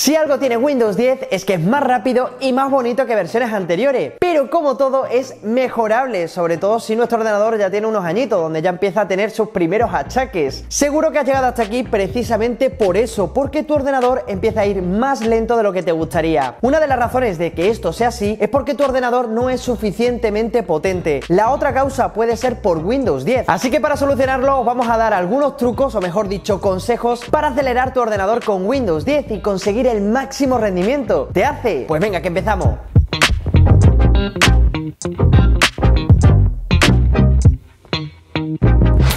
Si algo tiene Windows 10 es que es más rápido y más bonito que versiones anteriores, pero como todo es mejorable, sobre todo si nuestro ordenador ya tiene unos añitos, donde ya empieza a tener sus primeros achaques. Seguro que has llegado hasta aquí precisamente por eso, porque tu ordenador empieza a ir más lento de lo que te gustaría. Una de las razones de que esto sea así es porque tu ordenador no es suficientemente potente. La otra causa puede ser por Windows 10. Así que para solucionarlo os vamos a dar algunos trucos, o mejor dicho, consejos para acelerar tu ordenador con Windows 10 y conseguir el máximo rendimiento. ¿Te hace? Pues venga, que empezamos.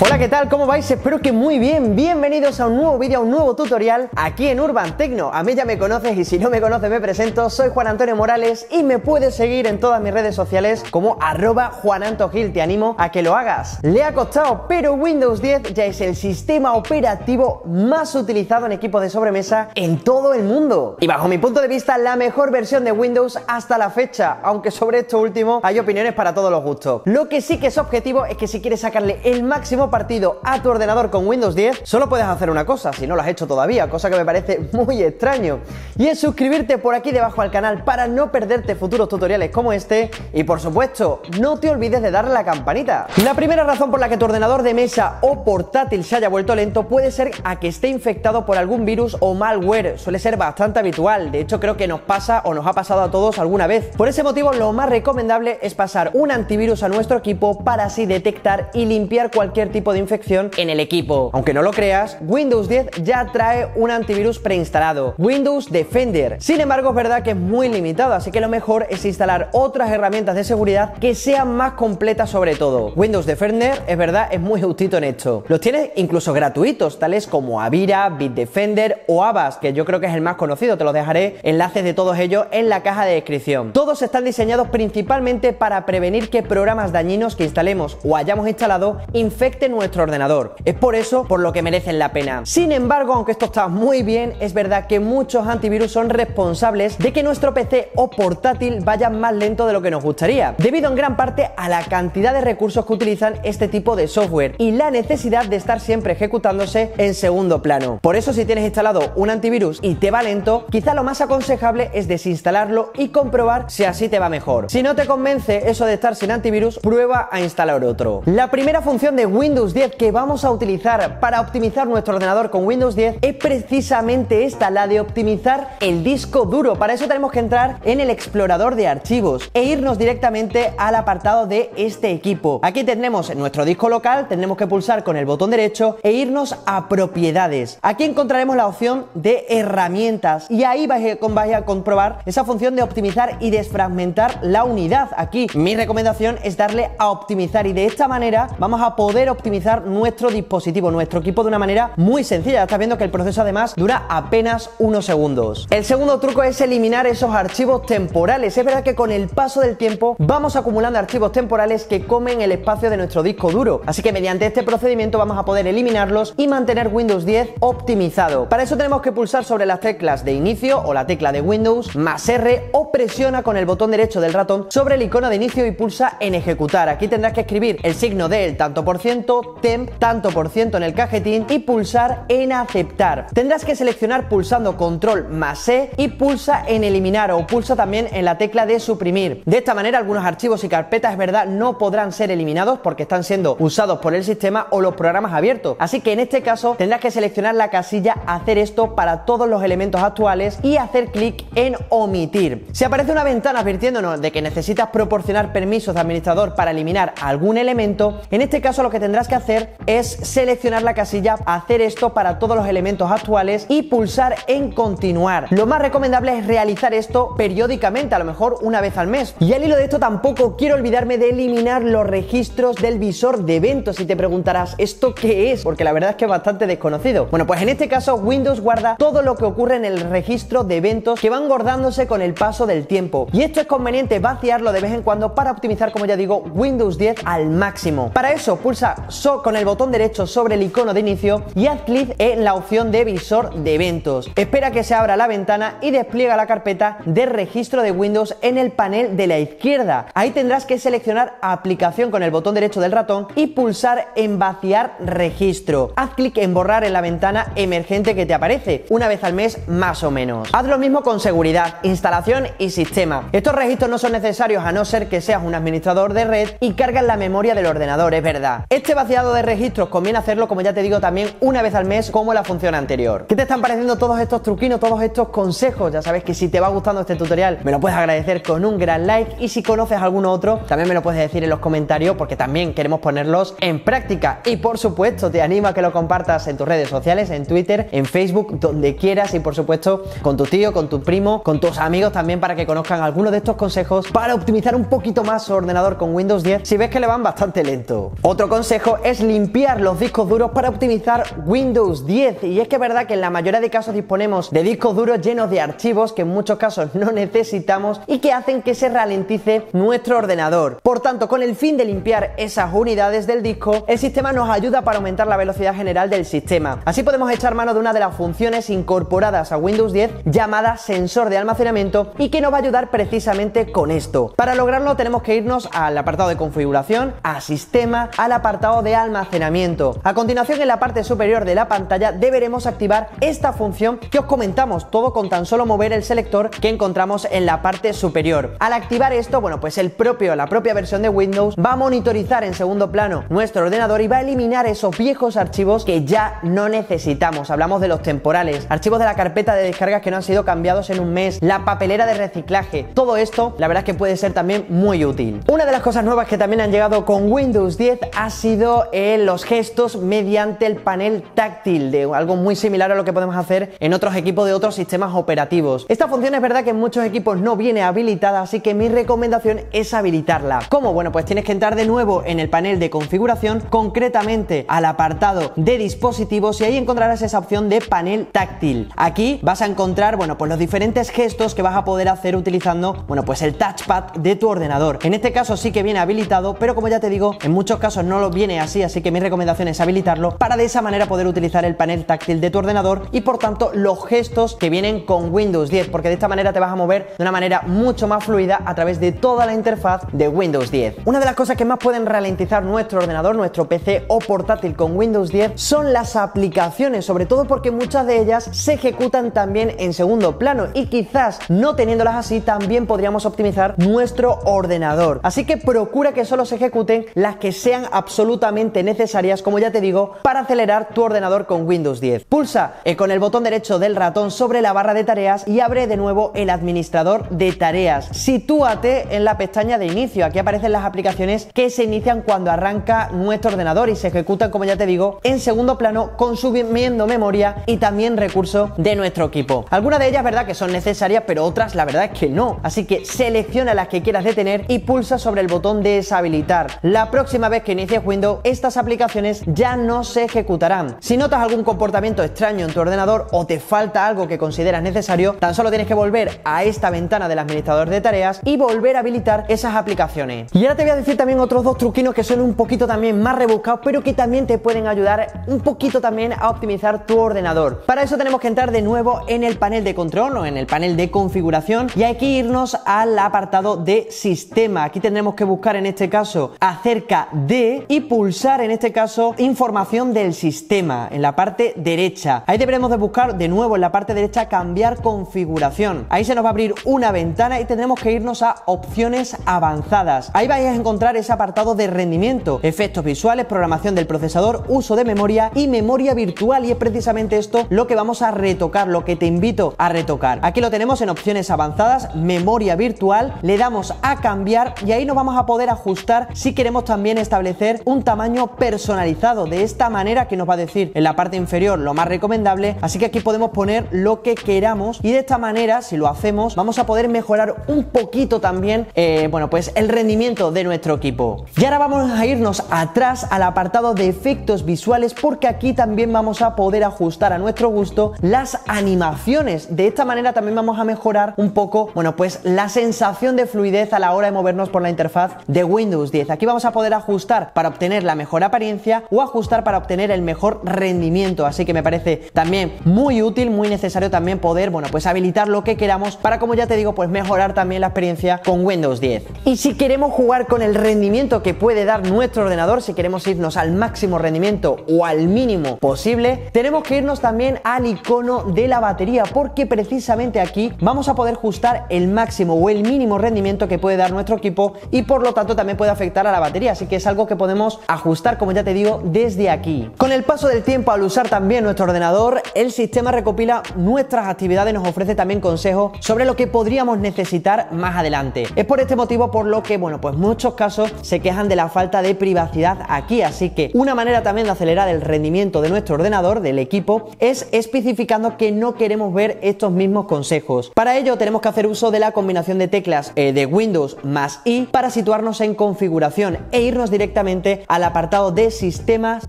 Hola, ¿qué tal? ¿Cómo vais? Espero que muy bien. Bienvenidos a un nuevo vídeo, a un nuevo tutorial aquí en Urban Tecno. A mí ya me conoces y si no me conoces me presento. Soy Juan Antonio Morales y me puedes seguir en todas mis redes sociales como arroba juanantogil. Te animo a que lo hagas. Le ha costado, pero Windows 10 ya es el sistema operativo más utilizado en equipos de sobremesa en todo el mundo. Y bajo mi punto de vista, la mejor versión de Windows hasta la fecha, aunque sobre esto último hay opiniones para todos los gustos. Lo que sí que es objetivo es que si quieres sacarle el máximo partido a tu ordenador con Windows 10, solo puedes hacer una cosa, si no lo has hecho todavía, cosa que me parece muy extraño, y es suscribirte por aquí debajo al canal para no perderte futuros tutoriales como este, y por supuesto, no te olvides de darle la campanita. La primera razón por la que tu ordenador de mesa o portátil se haya vuelto lento puede ser a que esté infectado por algún virus o malware, suele ser bastante habitual, de hecho creo que nos pasa o nos ha pasado a todos alguna vez. Por ese motivo, lo más recomendable es pasar un antivirus a nuestro equipo para así detectar y limpiar cualquier tipo de infección en el equipo. Aunque no lo creas, Windows 10 ya trae un antivirus preinstalado, Windows Defender. Sin embargo, es verdad que es muy limitado, así que lo mejor es instalar otras herramientas de seguridad que sean más completas sobre todo. Windows Defender, es verdad, es muy justito en esto. Los tiene incluso gratuitos, tales como Avira, Bitdefender o Avast, que yo creo que es el más conocido. Te los dejaré enlaces de todos ellos en la caja de descripción. Todos están diseñados principalmente para prevenir que programas dañinos que instalemos o hayamos instalado infecten nuestro ordenador. Es por eso por lo que merecen la pena. Sin embargo, aunque esto está muy bien, es verdad que muchos antivirus son responsables de que nuestro PC o portátil vaya más lento de lo que nos gustaría, debido en gran parte a la cantidad de recursos que utilizan este tipo de software y la necesidad de estar siempre ejecutándose en segundo plano. Por eso si tienes instalado un antivirus y te va lento, quizá lo más aconsejable es desinstalarlo y comprobar si así te va mejor. Si no te convence eso de estar sin antivirus, prueba a instalar otro. La primera función de Windows 10 que vamos a utilizar para optimizar nuestro ordenador con Windows 10 es precisamente esta, la de optimizar el disco duro. Para eso tenemos que entrar en el explorador de archivos e irnos directamente al apartado de este equipo. Aquí tenemos nuestro disco local, tendremos que pulsar con el botón derecho e irnos a propiedades. Aquí encontraremos la opción de herramientas y ahí vais a, a comprobar esa función de optimizar y desfragmentar la unidad. Aquí mi recomendación es darle a optimizar y de esta manera vamos a poder optimizar nuestro dispositivo, nuestro equipo de una manera muy sencilla. Estás viendo que el proceso además dura apenas unos segundos. El segundo truco es eliminar esos archivos temporales. Es verdad que con el paso del tiempo vamos acumulando archivos temporales que comen el espacio de nuestro disco duro. Así que mediante este procedimiento vamos a poder eliminarlos y mantener Windows 10 optimizado. Para eso tenemos que pulsar sobre las teclas de inicio o la tecla de Windows más R o presiona con el botón derecho del ratón sobre el icono de inicio y pulsa en ejecutar. Aquí tendrás que escribir el signo del tanto por ciento temp tanto por ciento en el cajetín y pulsar en aceptar. Tendrás que seleccionar pulsando control más E y pulsa en eliminar o pulsa también en la tecla de suprimir. De esta manera algunos archivos y carpetas es verdad no podrán ser eliminados porque están siendo usados por el sistema o los programas abiertos. Así que en este caso tendrás que seleccionar la casilla hacer esto para todos los elementos actuales y hacer clic en omitir. Si aparece una ventana advirtiéndonos de que necesitas proporcionar permisos de administrador para eliminar algún elemento, en este caso lo que tendrás que hacer es seleccionar la casilla, hacer esto para todos los elementos actuales y pulsar en continuar. Lo más recomendable es realizar esto periódicamente, a lo mejor una vez al mes. Y al hilo de esto tampoco quiero olvidarme de eliminar los registros del visor de eventos. Y te preguntarás, ¿esto qué es? Porque la verdad es que es bastante desconocido. Bueno, pues en este caso Windows guarda todo lo que ocurre en el registro de eventos que van guardándose con el paso del tiempo. Y esto es conveniente vaciarlo de vez en cuando para optimizar, como ya digo, Windows 10 al máximo. Para eso, pulsa con el botón derecho sobre el icono de inicio y haz clic en la opción de visor de eventos. Espera que se abra la ventana y despliega la carpeta de registro de Windows en el panel de la izquierda. Ahí tendrás que seleccionar aplicación con el botón derecho del ratón y pulsar en vaciar registro. Haz clic en borrar en la ventana emergente que te aparece, una vez al mes más o menos. Haz lo mismo con seguridad, instalación y sistema. Estos registros no son necesarios a no ser que seas un administrador de red y cargas la memoria del ordenador, es verdad. Este vaciado de registros conviene hacerlo, como ya te digo, también una vez al mes como la función anterior. ¿Qué te están pareciendo todos estos truquinos, todos estos consejos? Ya sabes que si te va gustando este tutorial me lo puedes agradecer con un gran like y si conoces alguno otro también me lo puedes decir en los comentarios porque también queremos ponerlos en práctica y por supuesto te animo a que lo compartas en tus redes sociales, en Twitter, en Facebook, donde quieras y por supuesto con tu tío, con tu primo, con tus amigos también para que conozcan algunos de estos consejos para optimizar un poquito más su ordenador con Windows 10 si ves que le van bastante lento. Otro consejo es limpiar los discos duros para optimizar Windows 10 y es que es verdad que en la mayoría de casos disponemos de discos duros llenos de archivos que en muchos casos no necesitamos y que hacen que se ralentice nuestro ordenador. Por tanto, con el fin de limpiar esas unidades del disco, el sistema nos ayuda para aumentar la velocidad general del sistema. Así podemos echar mano de una de las funciones incorporadas a Windows 10 llamada sensor de almacenamiento y que nos va a ayudar precisamente con esto. Para lograrlo tenemos que irnos al apartado de configuración, a sistema, al apartado de almacenamiento. A continuación en la parte superior de la pantalla deberemos activar esta función que os comentamos, todo con tan solo mover el selector que encontramos en la parte superior. Al activar esto, bueno, pues el propio, la propia versión de Windows va a monitorizar en segundo plano nuestro ordenador y va a eliminar esos viejos archivos que ya no necesitamos. Hablamos de los temporales, archivos de la carpeta de descargas que no han sido cambiados en un mes, la papelera de reciclaje. Todo esto, la verdad es que puede ser también muy útil. Una de las cosas nuevas que también han llegado con Windows 10 ha sido eh, los gestos mediante el panel táctil, de algo muy similar a lo que podemos hacer en otros equipos de otros sistemas operativos. Esta función es verdad que en muchos equipos no viene habilitada, así que mi recomendación es habilitarla. ¿Cómo? Bueno, pues tienes que entrar de nuevo en el panel de configuración, concretamente al apartado de dispositivos y ahí encontrarás esa opción de panel táctil. Aquí vas a encontrar, bueno, pues los diferentes gestos que vas a poder hacer utilizando, bueno, pues el touchpad de tu ordenador. En este caso sí que viene habilitado, pero como ya te digo, en muchos casos no lo viene así, así que mi recomendación es habilitarlo para de esa manera poder utilizar el panel táctil de tu ordenador y por tanto los gestos que vienen con Windows 10, porque de esta manera te vas a mover de una manera mucho más fluida a través de toda la interfaz de Windows 10. Una de las cosas que más pueden ralentizar nuestro ordenador, nuestro PC o portátil con Windows 10 son las aplicaciones, sobre todo porque muchas de ellas se ejecutan también en segundo plano y quizás no teniéndolas así también podríamos optimizar nuestro ordenador. Así que procura que solo se ejecuten las que sean absolutamente necesarias, como ya te digo, para acelerar tu ordenador con Windows 10. Pulsa eh, con el botón derecho del ratón sobre la barra de tareas y abre de nuevo el administrador de tareas. Sitúate en la pestaña de inicio. Aquí aparecen las aplicaciones que se inician cuando arranca nuestro ordenador y se ejecutan, como ya te digo, en segundo plano consumiendo memoria y también recursos de nuestro equipo. Algunas de ellas, verdad, que son necesarias, pero otras, la verdad es que no. Así que selecciona las que quieras detener y pulsa sobre el botón de deshabilitar. La próxima vez que inicies Windows, estas aplicaciones ya no se ejecutarán. Si notas algún comportamiento extraño en tu ordenador o te falta algo que consideras necesario, tan solo tienes que volver a esta ventana del administrador de tareas y volver a habilitar esas aplicaciones. Y ahora te voy a decir también otros dos truquinos que son un poquito también más rebuscados, pero que también te pueden ayudar un poquito también a optimizar tu ordenador. Para eso tenemos que entrar de nuevo en el panel de control o en el panel de configuración y hay que irnos al apartado de sistema. Aquí tendremos que buscar en este caso acerca de y pulsar en este caso información del sistema en la parte derecha. Ahí deberemos de buscar de nuevo en la parte derecha cambiar configuración. Ahí se nos va a abrir una ventana y tendremos que irnos a opciones avanzadas. Ahí vais a encontrar ese apartado de rendimiento, efectos visuales, programación del procesador, uso de memoria y memoria virtual y es precisamente esto lo que vamos a retocar, lo que te invito a retocar. Aquí lo tenemos en opciones avanzadas, memoria virtual, le damos a cambiar y ahí nos vamos a poder ajustar si queremos también establecer un tamaño personalizado de esta manera que nos va a decir en la parte inferior lo más recomendable, así que aquí podemos poner lo que queramos y de esta manera si lo hacemos vamos a poder mejorar un poquito también eh, bueno pues el rendimiento de nuestro equipo. Y ahora vamos a irnos atrás al apartado de efectos visuales porque aquí también vamos a poder ajustar a nuestro gusto las animaciones. De esta manera también vamos a mejorar un poco, bueno, pues la sensación de fluidez a la hora de movernos por la interfaz de Windows 10. Aquí vamos a poder ajustar para obtener la mejor apariencia o ajustar para obtener el mejor rendimiento. Así que me parece también muy útil, muy necesario también poder, bueno, pues habilitar lo que queramos para, como ya te digo, pues mejorar también la experiencia con Windows 10. Y si queremos jugar con el rendimiento que puede dar nuestro ordenador, si queremos irnos al máximo rendimiento o al mínimo posible, tenemos que irnos también al icono de la batería, porque precisamente aquí vamos a poder ajustar el máximo o el mínimo rendimiento que puede dar nuestro equipo y por lo tanto también puede afectar a la batería, así que es algo que podemos ajustar, como ya te digo, desde aquí. Con el paso del tiempo, al usar también nuestro ordenador, el sistema recopila nuestras actividades, nos ofrece también consejos sobre lo que podríamos necesitar más adelante. Es por este motivo por lo que, bueno, pues muchos casos se quejan de la falta de privacidad aquí, así que una manera también de acelerar el rendimiento de nuestro ordenador, del equipo, es especificando que no queremos ver estos mismos consejos. Para ello tenemos que hacer uso de la combinación de teclas eh, de Windows más I para situarnos en configuración e irnos directamente al apartado de sistemas,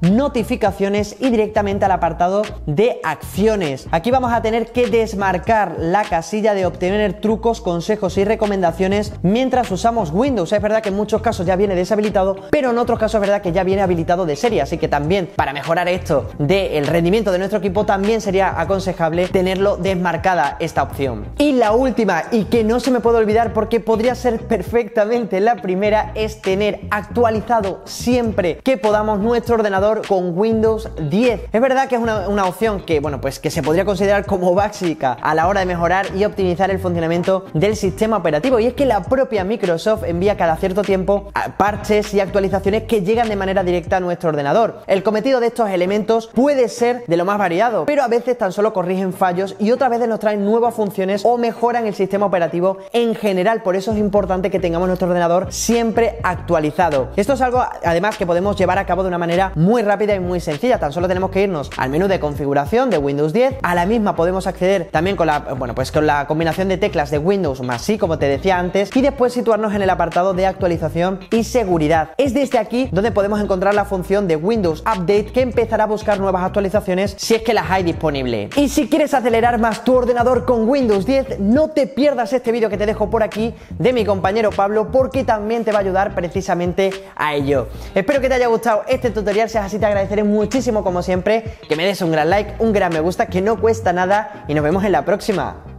notificaciones y directamente al apartado de acciones. Aquí vamos a tener que desmarcar la casilla de obtener trucos, consejos y recomendaciones mientras usamos Windows. Es verdad que en muchos casos ya viene deshabilitado, pero en otros casos es verdad que ya viene habilitado de serie, así que también para mejorar esto del rendimiento de nuestro equipo también sería aconsejable tenerlo desmarcada esta opción. Y la última, y que no se me puede olvidar porque podría ser perfectamente la primera, es tener actualizado siempre que podamos nuestro ordenador con Windows 10. Es verdad que es una, una opción que, bueno, pues que se podría considerar como básica a la hora de mejorar y optimizar el funcionamiento del sistema operativo. Y es que la propia Microsoft envía cada cierto tiempo parches y actualizaciones que llegan de manera directa a nuestro ordenador. El cometido de estos elementos puede ser de lo más variado, pero a veces tan solo corrigen fallos y otras veces nos traen nuevas funciones o mejoran el sistema operativo en general. Por eso es importante que tengamos nuestro ordenador siempre actualizado. Esto es algo además que podemos llevar a cabo de una manera muy rápida y muy sencilla. Tan solo tenemos que irnos al menú de configuración de Windows 10. A la misma podemos acceder también con la, bueno, pues con la combinación de teclas de Windows más sí, como te decía antes, y después situarnos en el apartado de actualización y seguridad. Es desde aquí donde podemos encontrar la función de Windows Update que empezará a buscar nuevas actualizaciones si es que las hay disponible. Y si quieres acelerar más tu ordenador con Windows 10, no te pierdas este vídeo que te dejo por aquí de mi compañero Pablo porque también te va a ayudar precisamente a ello. Espero que te haya gustado este tutorial, si es así te agradeceré muchísimo como siempre que me des un gran like, un gran me gusta que no cuesta nada y nos vemos en la próxima.